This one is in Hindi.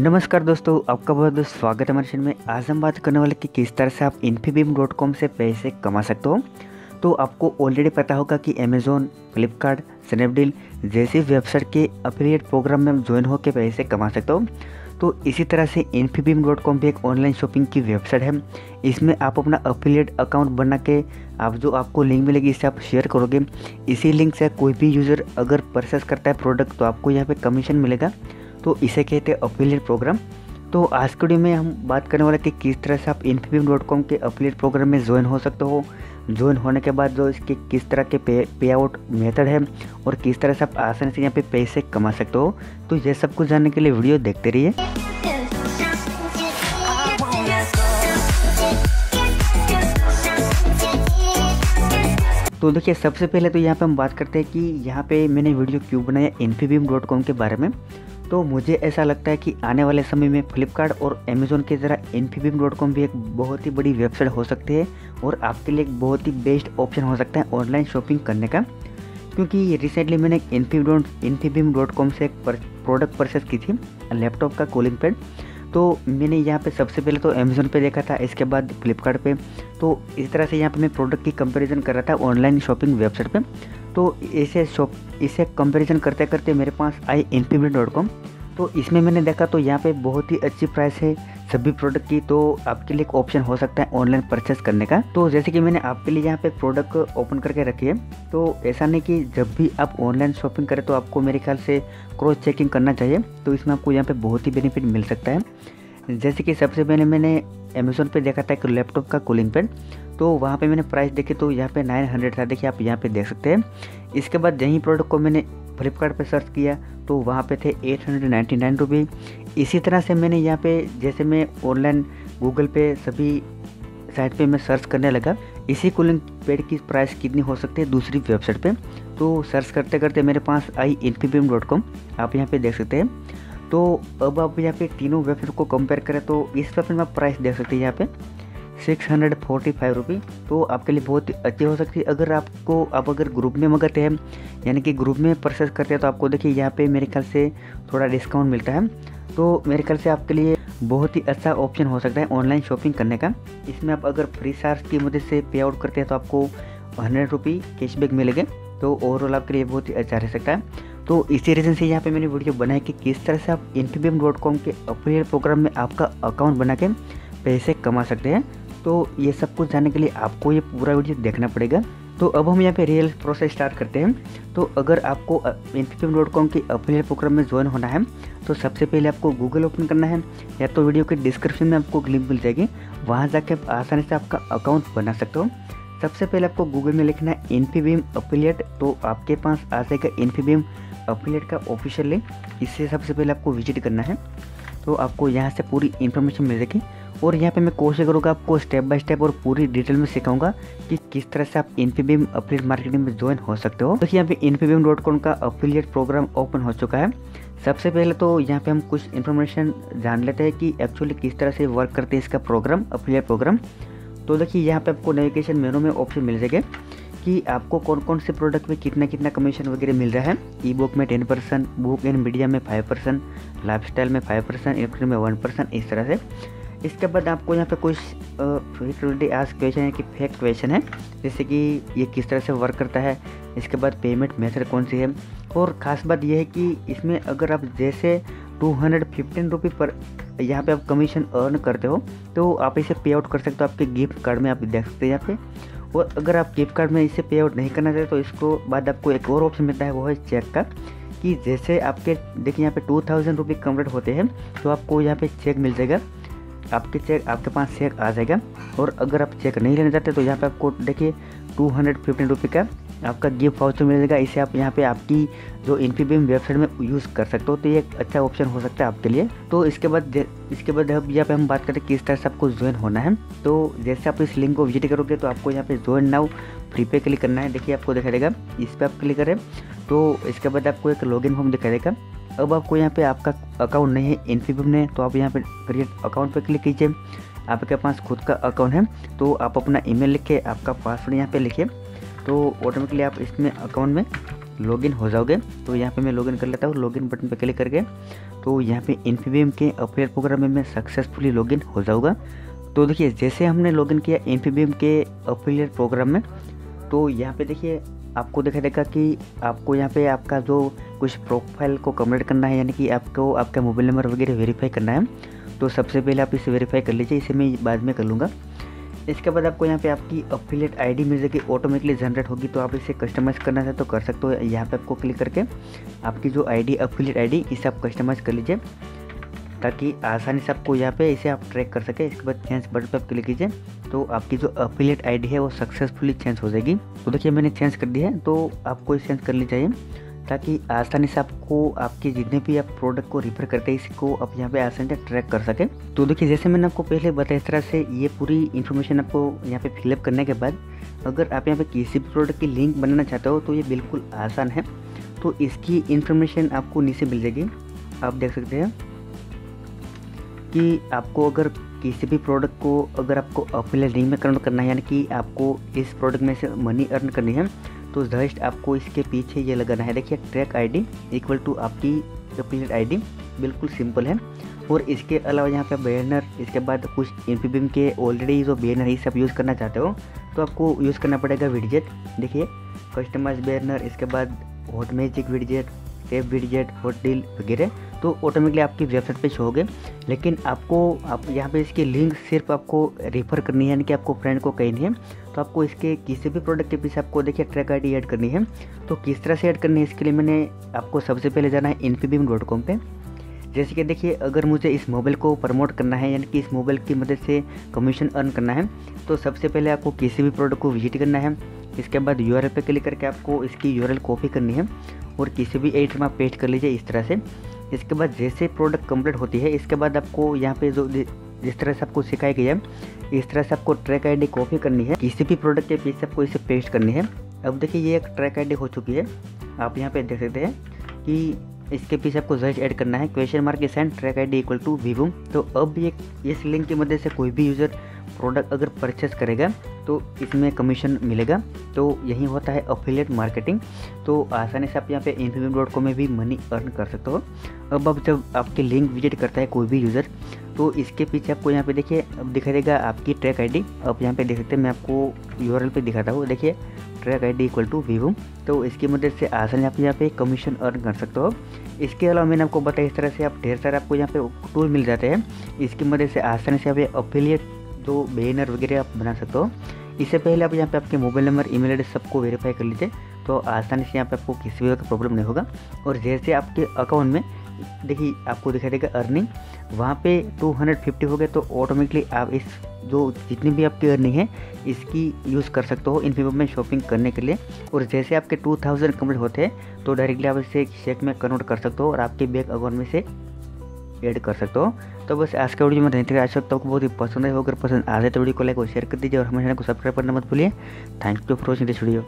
नमस्कार दोस्तों, आपका बहुत बहुत स्वागत है हमारे चैनल में। आज हम बात करने वाले कि किस तरह से आप इन्फीबीम डॉट कॉम से पैसे कमा सकते हो। तो आपको ऑलरेडी पता होगा कि अमेज़ोन फ्लिपकार्ट स्नैपडील जैसी वेबसाइट के अफिलिएट प्रोग्राम में ज्वाइन होकर पैसे कमा सकते हो। तो इसी तरह से इन्फीबीम डॉट कॉम भी एक ऑनलाइन शॉपिंग की वेबसाइट है। इसमें आप अपना अफिलिएट अकाउंट बना के आप जो आपको लिंक मिलेगी इससे आप शेयर करोगे। इसी लिंक से कोई भी यूज़र अगर परचेस करता है प्रोडक्ट तो आपको यहाँ पे कमीशन मिलेगा। तो इसे कहते हैं अफिलिएट प्रोग्राम तो आज के वीडियो में हम बात करने वाले कि किस तरह से आप इन्फीबीम डॉट कॉम के अफिलिएट प्रोग्राम में ज्वाइन हो सकते हो। ज्वाइन होने के बाद जो इसके किस तरह के पे पे आउट मेथड है और किस तरह से आप आसानी से यहाँ पे पैसे कमा सकते हो। तो ये सब कुछ जानने के लिए वीडियो देखते रहिए। तो देखिए, सबसे पहले तो यहाँ पे हम बात करते हैं कि यहाँ पे मैंने वीडियो क्यों बनाया इन्फीबीम डॉट कॉम के बारे में। तो मुझे ऐसा लगता है कि आने वाले समय में फ्लिपकार्ट और अमेज़ोन की तरह इन्फीबीम डॉट कॉम भी एक बहुत ही बड़ी वेबसाइट हो सकती है और आपके लिए एक बहुत ही बेस्ट ऑप्शन हो सकता है ऑनलाइन शॉपिंग करने का। क्योंकि रिसेंटली मैंने इन्फीबीम इन्फीबीम डॉट कॉम से एक पर, प्रोडक्ट परचेस की थी लैपटॉप का कूलिंग पैड तो मैंने यहाँ पे सबसे पहले तो अमेज़ोन पे देखा था इसके बाद फ्लिपकार्ट पे। तो इस तरह से यहाँ पे मैं प्रोडक्ट की कंपैरिजन कर रहा था ऑनलाइन शॉपिंग वेबसाइट पे। तो इसे शॉप इसे कंपैरिजन करते करते मेरे पास आई इन्फीबी डॉट कॉम तो इसमें मैंने देखा तो यहाँ पे बहुत ही अच्छी प्राइस है सभी प्रोडक्ट की तो आपके लिए एक ऑप्शन हो सकता है ऑनलाइन परचेस करने का। तो जैसे कि मैंने आपके लिए यहाँ पे प्रोडक्ट ओपन करके रखी है तो ऐसा नहीं कि जब भी आप ऑनलाइन शॉपिंग करें तो आपको मेरे ख्याल से क्रॉस चेकिंग करना चाहिए। तो इसमें आपको यहाँ पे बहुत ही बेनिफिट मिल सकता है। जैसे कि सबसे पहले मैंने अमेज़ोन पे देखा था एक लैपटॉप का कूलिंग पैड तो वहाँ पे मैंने प्राइस देखी तो यहाँ पे 900 था, देखिए आप यहाँ पे देख सकते हैं। इसके बाद यही प्रोडक्ट को मैंने फ्लिपकार्ट सर्च किया तो वहाँ पे थे एट हंड्रेड नाइन्टी नाइन रुपये। इसी तरह से मैंने यहाँ पे, जैसे मैं ऑनलाइन गूगल पे सभी साइट पे मैं सर्च करने लगा, इसी कूलिंग पेड की प्राइस कितनी हो सकती है दूसरी वेबसाइट पे? तो सर्च करते करते मेरे पास आई डॉट कॉम आप यहाँ पे देख सकते हैं। तो अब आप यहाँ पे तीनों वेबसाइट को कंपेयर करें तो इस वेबसाइट में आप प्राइस देख सकते हैं यहाँ पे six hundred forty five rupee तो आपके लिए बहुत ही अच्छी हो सकती है। अगर आपको, आप अगर ग्रुप में मंगाते हैं, यानी कि ग्रुप में परचेस करते हैं तो आपको देखिए यहाँ पे मेरे ख्याल से थोड़ा डिस्काउंट मिलता है। तो मेरे ख्याल से आपके लिए बहुत ही अच्छा ऑप्शन हो सकता है ऑनलाइन शॉपिंग करने का। इसमें आप अगर फ्री चार्ज की मदद से पे आउट करते हैं तो आपको हंड्रेड रुपी कैशबैक मिलेगा। तो ओवरऑल आपके लिए बहुत ही अच्छा रह सकता है। तो इसी रीज़न से यहाँ पे मैंने वीडियो बनाया कि किस तरह से आप इन्फीबीम के अफिलिएट प्रोग्राम में आपका अकाउंट बना के पैसे कमा सकते हैं। तो ये सब कुछ जानने के लिए आपको ये पूरा वीडियो देखना पड़ेगा। तो अब हम यहाँ पे रियल प्रोसेस स्टार्ट करते हैं। तो अगर आपको इन्फीबीम डॉट कॉम के अफिलिएट प्रोग्राम में ज्वाइन होना है तो सबसे पहले आपको गूगल ओपन करना है। या तो वीडियो के डिस्क्रिप्शन में आपको लिंक मिल जाएगी। वहाँ जाके आप आसानी से आपका अकाउंट बना सकते हो। सबसे पहले आपको गूगल में लिखना है इन्फीबीम अफिलिएट तो आपके पास आ जाएगा इन्फीबीम अफिलिएट का ऑफिशियल लिंक इससे सबसे पहले आपको विज़िट करना है। तो आपको यहाँ से पूरी इन्फॉर्मेशन मिल जाएगी। और यहाँ पे मैं कोशिश करूँगा आपको स्टेप बाय स्टेप और पूरी डिटेल में सिखाऊँगा कि किस तरह से आप इन्फीबीम अफिलिएट मार्केटिंग में ज्वाइन हो सकते हो। देखिए यहाँ पे इन्फीबीम डॉट कॉम का अफिलिएट प्रोग्राम ओपन हो चुका है। सबसे पहले तो यहाँ पे हम कुछ इन्फॉर्मेशन जान लेते हैं कि एक्चुअली किस तरह से वर्क करते हैं इसका प्रोग्राम अफिलिएट प्रोग्राम तो देखिए यहाँ पे आपको नेविगेशन मेनू में ऑप्शन मिल जाएगा। कि आपको कौन कौन से प्रोडक्ट में कितना कितना कमीशन वगैरह मिल रहा है? ई बुक में ten percent book and media में फाइव परसेंट लाइफ स्टाइल में फाइव परसेंट इलेक्ट्रॉनिक में वन परसेंट इस तरह से। इसके बाद आपको यहाँ पे कुछ फ्रिक्वेंटली आज क्वेश्चन है कि फेक क्वेश्चन है। जैसे कि ये किस तरह से वर्क करता है, इसके बाद पेमेंट मेथड कौन सी है? और ख़ास बात यह है कि इसमें अगर आप जैसे टू हंड्रेड फिफ्टीन रुपी पर यहाँ पे आप कमीशन अर्न करते हो तो आप इसे पे आउट कर सकते हो, आपके गिफ्ट कार्ड में आप देख सकते हैं यहाँ पे। और अगर आप फ्लिपकार्ट में इसे पे आउट नहीं करना चाहते तो इसको बाद आपको एक और ऑप्शन मिलता है, वो है चेक का, कि जैसे आपके, देखिए यहाँ पे टू थाउज़ेंड रुपये कंप्लीट होते हैं तो आपको यहाँ पे चेक मिल जाएगा। आपके चेक आपके पास चेक आ जाएगा, और अगर आप चेक नहीं लेना चाहते तो यहाँ पे आपको, देखिए टू हंड्रेड फिफ्टीन रुपये का आपका गिफ्ट वाउचर मिलेगा इसे आप यहाँ पे आपकी जो इन्फीबीम वेबसाइट में यूज़ कर सकते हो तो ये एक अच्छा ऑप्शन हो सकता है आपके लिए। तो इसके बाद इसके बाद अब यहाँ पे हम बात करें किस तरह से आपको ज्वाइन होना है तो जैसे आप इस लिंक को विज़िट करोगे तो आपको यहाँ पे ज्वाइन नाउ फ्री पे क्लिक करना है। देखिए, आपको दिखा देगा, इस पर आप क्लिक करें तो इसके बाद आपको एक लॉगिन फॉर्म दिखा देगा। अब आपको यहाँ पे आपका अकाउंट नहीं है इन्फीबीम में तो आप यहाँ पे क्रिएट अकाउंट पे क्लिक कीजिए। आपके पास खुद का अकाउंट है तो आप अपना ईमेल लिख के आपका पासवर्ड यहाँ पे लिखिए। तो ऑटोमेटिकली आप इसमें अकाउंट में लॉगिन हो जाओगे तो यहाँ पे मैं लॉगिन कर लेता हूँ लॉगिन बटन पे क्लिक करके तो यहाँ पे इन्फीबीएम के अफिलिएट प्रोग्राम में मैं सक्सेसफुली लॉगिन हो जाऊँगा। तो देखिए, जैसे हमने लॉगिन किया इन्फीबीएम के अफिलिएट प्रोग्राम में तो यहाँ पे देखिए, आपको देखा देगा कि आपको यहाँ पे आपका जो कुछ प्रोफ़ाइल को कंप्लीट करना है, यानी कि आपको आपका मोबाइल नंबर वगैरह वेरीफाई करना है तो सबसे पहले आप इसे वेरीफाई कर लीजिए, इसे मैं बाद में कर लूँगा। इसके बाद आपको यहाँ पे आपकी अफिलेट आईडी मिल जाएगी ऑटोमेटिकली जनरेट होगी तो आप इसे कस्टमाइज़ करना चाहते तो कर सकते हो। यहाँ पे आपको क्लिक करके आपकी जो आईडी अफिलेट आईडी इसे आप कस्टमाइज़ कर लीजिए, ताकि आसानी से आपको यहाँ पे इसे आप ट्रैक कर सके। इसके बाद चेंज बटन पर आप क्लिक कीजिए तो आपकी जो अफिलेट आईडी है वो सक्सेसफुली चेंज हो जाएगी। तो देखिए, मैंने चेंज कर दिया है तो आपको चेंज करनी चाहिए। ताकि आसानी से आपको आपके जितने भी आप प्रोडक्ट को रिफर करते हैं इसको आप यहाँ पे आसानी से ट्रैक कर सकें। तो देखिए, जैसे मैंने आपको पहले बताया, इस तरह से ये पूरी इन्फॉर्मेशन आपको यहाँ पे फिलअप करने के बाद, अगर आप यहाँ पे किसी भी प्रोडक्ट की लिंक बनाना चाहते हो तो ये बिल्कुल आसान है। तो इसकी इन्फॉर्मेशन आपको नीचे मिल जाएगी। आप देख सकते हैं कि आपको अगर किसी भी प्रोडक्ट को, अगर आपको अफिलिएट लिंक में कन्वर्ट करना है, यानी कि आपको इस प्रोडक्ट में से मनी अर्न करनी है तो जस्ट आपको इसके पीछे ये लगाना है। देखिए ट्रैक आईडी इक्वल टू आपकी अफिलिएट आईडी बिल्कुल सिंपल है। और इसके अलावा यहाँ पे बैनर इसके बाद कुछ इन्फीबीम के ऑलरेडी जो बैनर है सब यूज़ करना चाहते हो तो आपको यूज़ करना पड़ेगा विडजेट देखिए कस्टमाइज बैनर इसके बाद hot magic widget tape widget hot deal वगैरह। तो ऑटोमेटिकली आपकी वेबसाइट पे शो होगे लेकिन आपको, आप यहाँ पे इसकी लिंक सिर्फ़ आपको रेफर करनी है, यानी कि आपको फ्रेंड को कहनी है। तो आपको इसके किसी भी प्रोडक्ट के पीछे आपको देखिए ट्रैक आईडी ऐड करनी है। तो किस तरह से ऐड करनी है, इसके लिए मैंने आपको सबसे पहले जाना है इन्फीबीम डॉट कॉम पर जैसे कि देखिए, अगर मुझे इस मोबाइल को प्रमोट करना है, यानी कि इस मोबाइल की मदद से कमीशन अर्न करना है तो सबसे पहले आपको किसी भी प्रोडक्ट को विज़िट करना है। इसके बाद यू पे क्लिक करके आपको इसकी यू कॉपी करनी है और किसी भी एड में आप पेस्ट कर लीजिए इस तरह से। इसके बाद जैसे प्रोडक्ट कंप्लीट होती है, इसके बाद आपको यहाँ पे जो जिस तरह से आपको सिखाया गया है, इस तरह से आपको ट्रैक आईडी कॉपी करनी है। किसी भी प्रोडक्ट के पीछे आपको इसे पेस्ट करनी है। अब देखिए, ये एक ट्रैक आईडी हो चुकी है। आप यहाँ पे देख सकते हैं कि इसके पीछे आपको जस्ट ऐड करना है। Question mark send track I D equal to वीवूम तो अब ये, इस लिंक की मदद से कोई भी यूज़र प्रोडक्ट अगर परचेस करेगा तो इसमें कमीशन मिलेगा। तो यही होता है अफिलिएट मार्केटिंग तो आसानी से आप यहाँ पे इन्फीबीम डॉट कॉम में भी मनी अर्न कर सकते हो। अब अब जब आपके लिंक विज़िट करता है कोई भी यूज़र तो इसके पीछे आपको यहाँ पे देखिए, अब दिखाई देगा आपकी ट्रैक आईडी अब यहाँ पे देख सकते हैं, मैं आपको यूआरएल पे दिखाता हूँ। देखिए track I D equal to Vivo तो इसकी मदद से आसानी आप यहाँ पे कमीशन अर्न कर सकते हो। इसके अलावा मैंने आपको बताया, इस तरह से आप ढेर सारे आपको यहाँ पे टूल मिल जाते हैं। इसकी मदद से आसानी से आप ये अफिलिएट जो बैनर वगैरह आप बना सकते हो। इससे पहले आप यहाँ पे आपके मोबाइल नंबर ईमेल एड्रेस सबको वेरीफाई कर लीजिए तो आसानी से यहाँ पे आपको किसी भी प्रॉब्लम नहीं होगा। और जैसे आपके अकाउंट में, देखिए, आपको दिखाई देगा अर्निंग वहाँ पे 250 हो गए तो ऑटोमेटिकली आप इस, जो जितनी भी आपकी अर्निंग है, इसकी यूज़ कर सकते हो इन में शॉपिंग करने के लिए। और जैसे आपके 2000 कंप्लीट होते हैं तो डायरेक्टली आप इसे चेक में कन्वर्ट कर सकते हो और आपके बैंक अकाउंट में से ऐड कर सकते हो। तो बस आज का वीडियो में धन्यवाद। आज सकता हूँ बहुत ही पसंद है अगर पसंद आ जाए तो वीडियो को लाइक और शेयर कर दीजिए और हमारे चैनल को सब्सक्राइब करना मत भूलिए। Thank you for watching this video